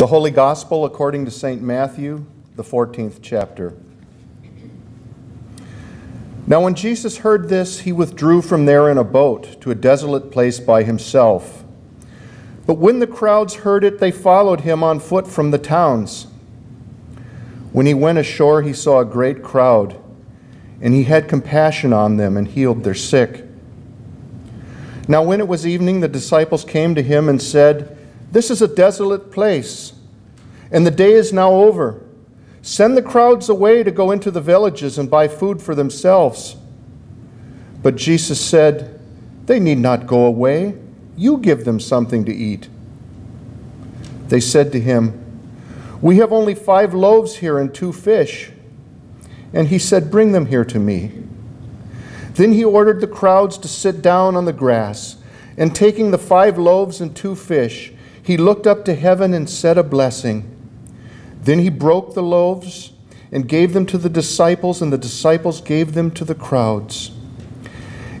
The Holy Gospel according to St. Matthew, the 14th chapter. Now, when Jesus heard this, he withdrew from there in a boat to a desolate place by himself. But when the crowds heard it, they followed him on foot from the towns. When he went ashore, he saw a great crowd, and he had compassion on them and healed their sick. Now, when it was evening, the disciples came to him and said, This is a desolate place, and the day is now over. Send the crowds away to go into the villages and buy food for themselves. But Jesus said, They need not go away. You give them something to eat. They said to him, We have only five loaves here and two fish. And he said, Bring them here to me. Then he ordered the crowds to sit down on the grass, and taking the five loaves and two fish, he looked up to heaven and said a blessing. Then he broke the loaves and gave them to the disciples, and the disciples gave them to the crowds.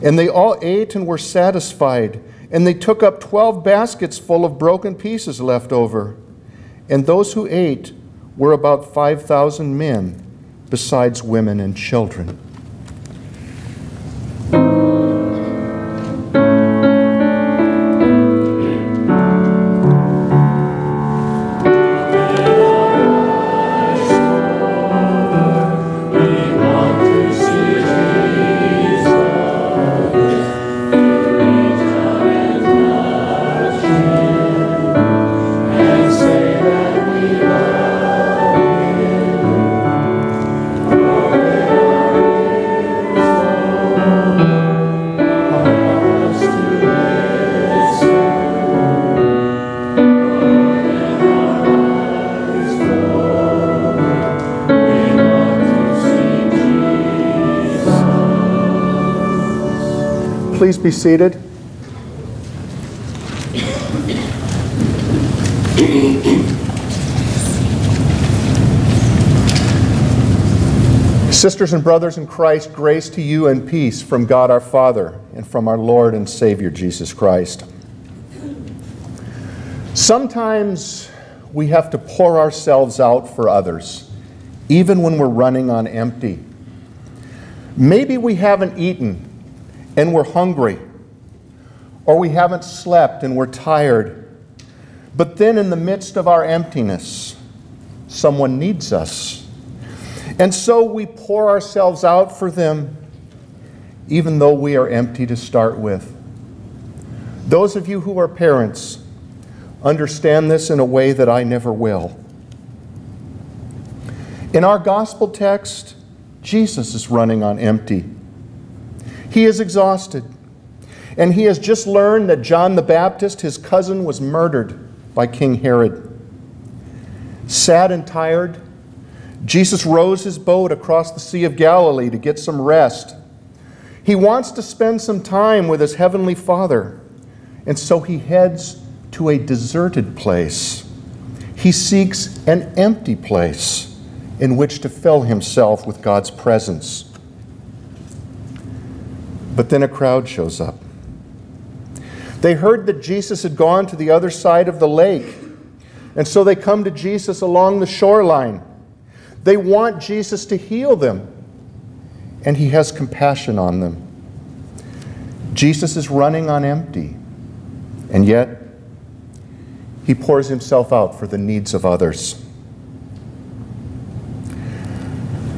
And they all ate and were satisfied, and they took up twelve baskets full of broken pieces left over. And those who ate were about 5,000 men, besides women and children. Please be seated. Sisters and brothers in Christ, grace to you and peace from God our Father and from our Lord and Savior Jesus Christ. Sometimes we have to pour ourselves out for others, even when we're running on empty. Maybe we haven't eaten and we're hungry, or we haven't slept and we're tired. But then, in the midst of our emptiness, someone needs us. And so we pour ourselves out for them, even though we are empty to start with. Those of you who are parents understand this in a way that I never will. In our gospel text, Jesus is running on empty. He is exhausted. And he has just learned that John the Baptist, his cousin, was murdered by King Herod. Sad and tired, Jesus rows his boat across the Sea of Galilee to get some rest. He wants to spend some time with his heavenly Father, and so he heads to a deserted place. He seeks an empty place in which to fill himself with God's presence. But then a crowd shows up. They heard that Jesus had gone to the other side of the lake, and so they come to Jesus along the shoreline. They want Jesus to heal them, and he has compassion on them. Jesus is running on empty, and yet he pours himself out for the needs of others.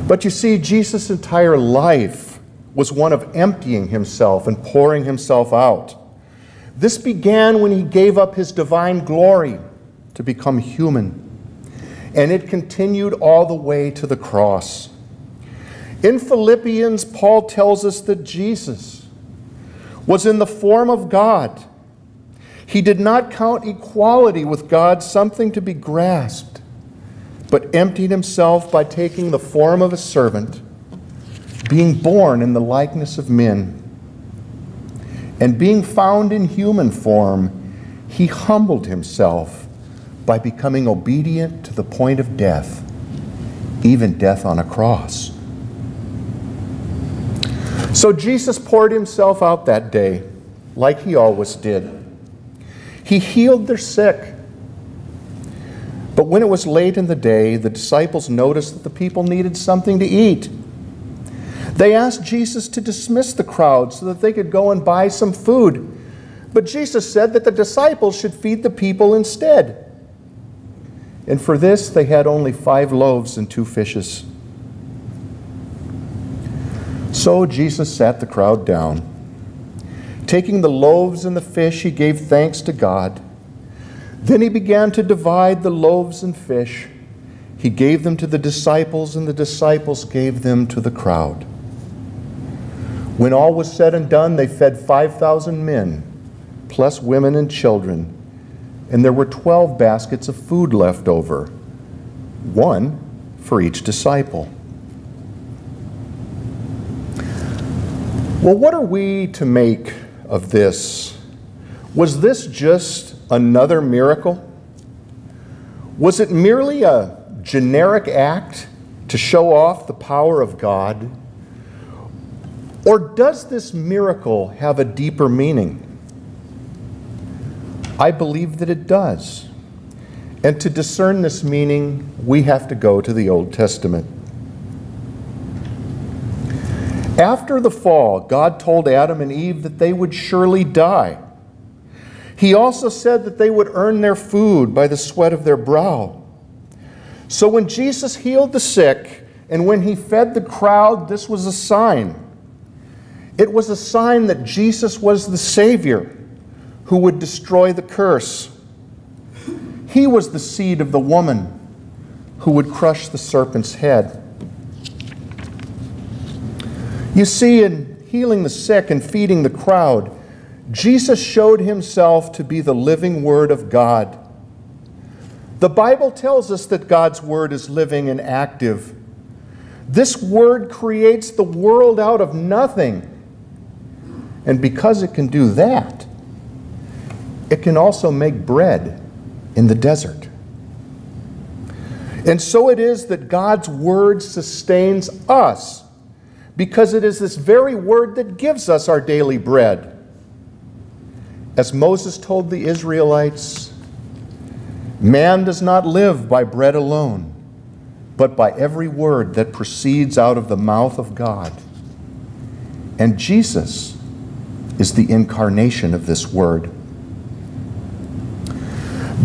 But you see, Jesus' entire life was one of emptying himself and pouring himself out. This began when he gave up his divine glory to become human and it continued all the way to the cross. In Philippians, Paul tells us that Jesus was in the form of God. He did not count equality with God something to be grasped, but emptied himself by taking the form of a servant, being born in the likeness of men. And being found in human form, he humbled himself by becoming obedient to the point of death, even death on a cross. So Jesus poured himself out that day, like he always did. He healed their sick. But when it was late in the day, the disciples noticed that the people needed something to eat. They asked Jesus to dismiss the crowd so that they could go and buy some food. But Jesus said that the disciples should feed the people instead. And for this, they had only five loaves and two fishes. So Jesus sat the crowd down. Taking the loaves and the fish, he gave thanks to God. Then he began to divide the loaves and fish. He gave them to the disciples, and the disciples gave them to the crowd. When all was said and done, they fed 5,000 men, plus women and children, and there were 12 baskets of food left over, one for each disciple. Well, what are we to make of this? Was this just another miracle? Was it merely a generic act to show off the power of God? Or does this miracle have a deeper meaning? I believe that it does. And to discern this meaning, we have to go to the Old Testament. After the fall, God told Adam and Eve that they would surely die. He also said that they would earn their food by the sweat of their brow. So when Jesus healed the sick and when he fed the crowd, this was a sign. It was a sign that Jesus was the Savior who would destroy the curse. He was the seed of the woman who would crush the serpent's head. You see, in healing the sick and feeding the crowd, Jesus showed himself to be the living Word of God. The Bible tells us that God's Word is living and active. This Word creates the world out of nothing. And because it can do that, it can also make bread in the desert. And so it is that God's Word sustains us because it is this very Word that gives us our daily bread. As Moses told the Israelites, man does not live by bread alone, but by every word that proceeds out of the mouth of God. And Jesus is the incarnation of this word.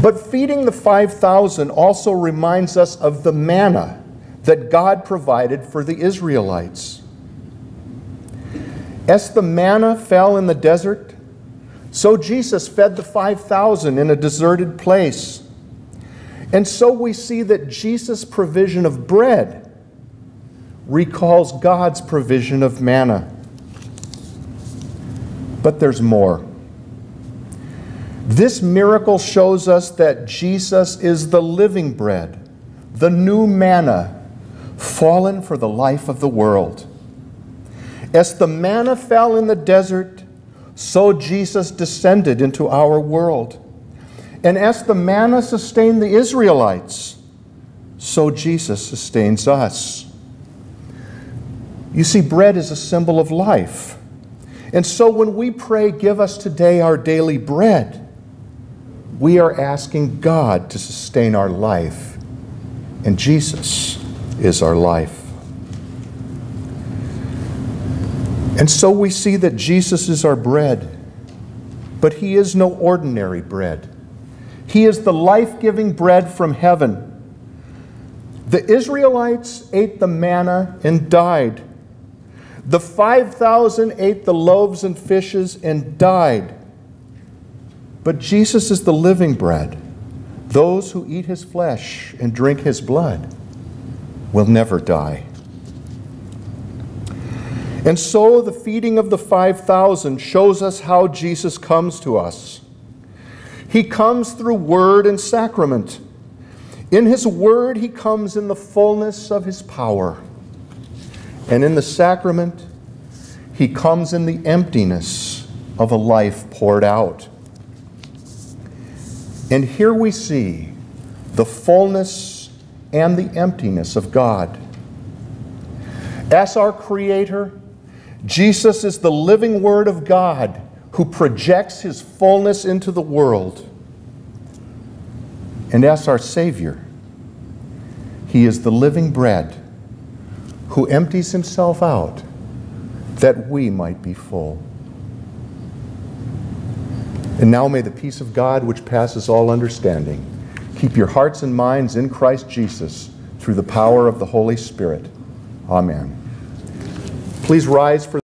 But feeding the 5,000 also reminds us of the manna that God provided for the Israelites. As the manna fell in the desert, so Jesus fed the 5,000 in a deserted place. And so we see that Jesus' provision of bread recalls God's provision of manna. But there's more. This miracle shows us that Jesus is the living bread, the new manna, fallen for the life of the world. As the manna fell in the desert, so Jesus descended into our world. And as the manna sustained the Israelites, so Jesus sustains us. You see, bread is a symbol of life. And so when we pray, Give us today our daily bread, we are asking God to sustain our life. And Jesus is our life. And so we see that Jesus is our bread, but he is no ordinary bread. He is the life giving bread from heaven. The Israelites ate the manna and died. The 5,000 ate the loaves and fishes and died. But Jesus is the living bread. Those who eat his flesh and drink his blood will never die. And so the feeding of the 5,000 shows us how Jesus comes to us. He comes through word and sacrament. In his word, he comes in the fullness of his power. And in the sacrament, he comes in the emptiness of a life poured out. And here we see the fullness and the emptiness of God. As our Creator, Jesus is the living Word of God who projects His fullness into the world. And as our Savior, He is the living bread who empties himself out that we might be full. And now may the peace of God, which passes all understanding, keep your hearts and minds in Christ Jesus through the power of the Holy Spirit. Amen. Please rise for